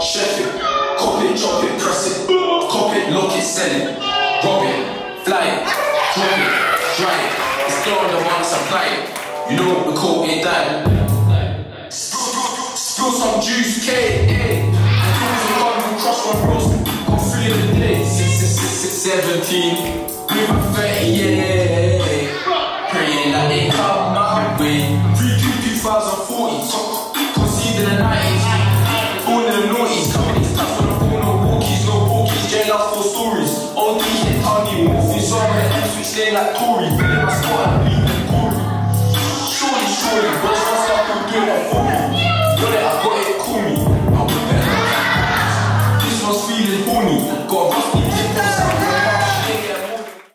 chef it, cop it, chop it, press it, cop it, lock it, sell it, rob it, fly it, drop it, dry it. It's still on the one supply it. You know the coke ain't dying. Spill some juice, K. Cross my got three in the day. Six, six, six, six, seventeen. With my 30, yeah. Praying that they come my way. Three, two, 2040, top like Corey.